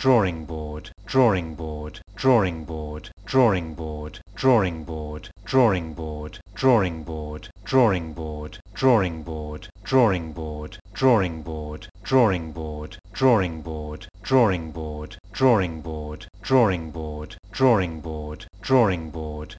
drawing board, drawing board, drawing board, drawing board, drawing board, drawing board, drawing board, drawing board, drawing board, drawing board, drawing board, drawing board, drawing board, drawing board, drawing board, drawing board, drawing board, drawing board,